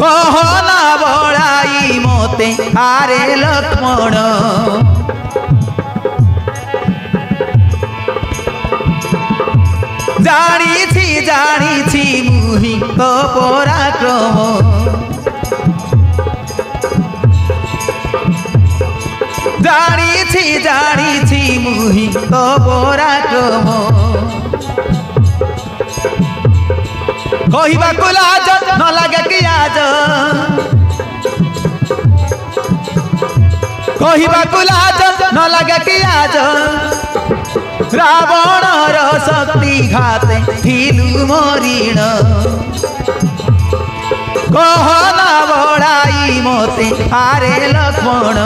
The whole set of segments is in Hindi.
କହଲା ବଳାଇ ମୋତେ ଆରେ ଲକ୍ଷ୍ମଣ ଜାଣିଛି ଜାଣିଛି ମୁଁ ହିଁ ତ ପରାକ୍ରମ ଜାଣିଛି ଜାଣିଛି ମୁଁ ହିଁ ତ ପରାକ୍ରମ कहिबा को को लाज न आज रावण र शक्ति घाते मरीण कहला बड़ाई मोते हारे लक्ष्मण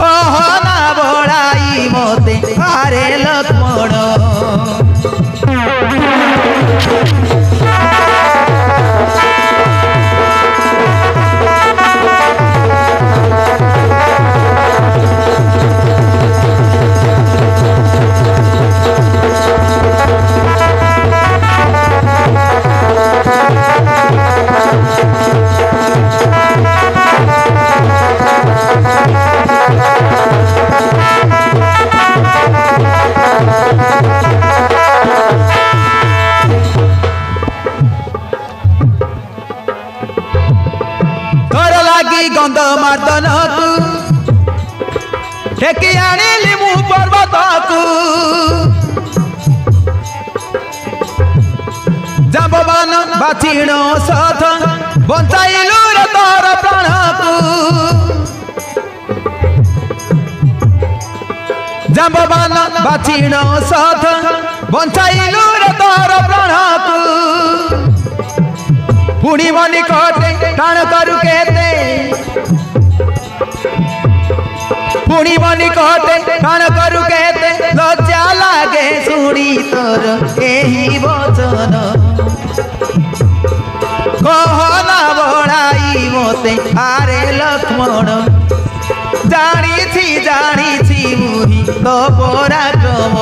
कहना बड़ाई मोते हारे लक्ष्मण मर्दनक ठेकियानी लिमू पर्वतक जबवान बाचिणो साथ बंचाइलु र तोर प्राणक पुणी मनिकटे करू केते শুনি মনি কতে কান করু কেতে লজ্জা লাগে শুনি তোর এই বচন কহনা বড়াই মতে আরে লক্ষ্মণ জানিছি জানিছি মুহি তো পরাক্রম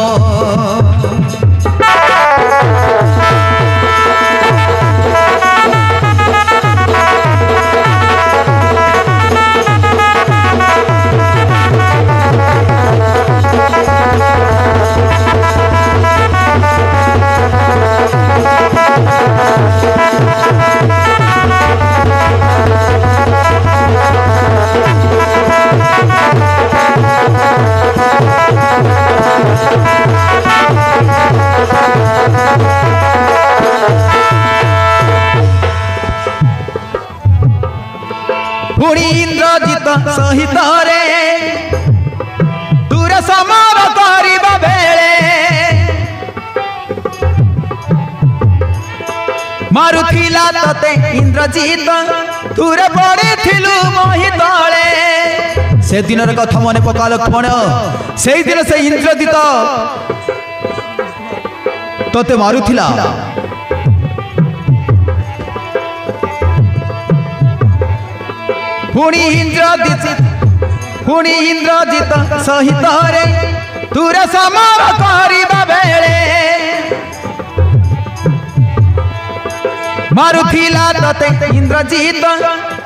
पुणी इंद्रजित सहित रे दूर समर करबा बेले मारुथिला तते इंद्रजित दूर पड़े थिलु मोहि तळे से दिन रे कथा मने पका लक्ष्मण सेई दिन से इंद्रजित तते मारुथिला ପୁଣି ଇନ୍ଦ୍ରଜିତ ପୁଣି ଇନ୍ଦ୍ରଜିତ ସହିତରେ ତୁର ସମର କରିବା ବେଳେ ମାରୁଥିଲା ତତେ ଇନ୍ଦ୍ରଜିତ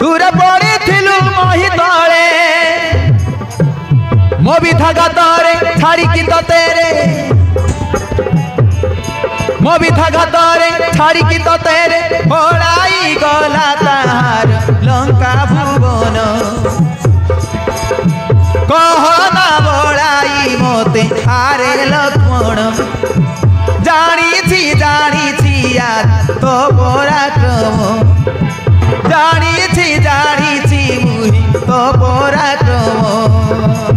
ତୁର ପଡ଼ିଥିଲୁ ମହି ତଳେ ମୋ ବିଧା ଗାତରେ ଛାଡ଼ିକି ତତେ ରେ ମୋ ବିଧା ଗାତରେ ଛାଡ଼ିକି ତତେ ରେ ପଳାଇ ଗଲା ତାହା যার তোমরা ক্রম জানিছি জানিছি মুহি তোমরা ক্রম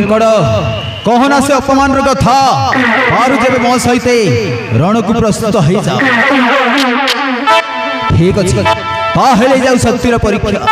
कहना से अपमान कथा पार जब मो सहित रण को प्रस्तुत हो जाओ ठीक अच्छे जाऊ शक्ति परीक्षा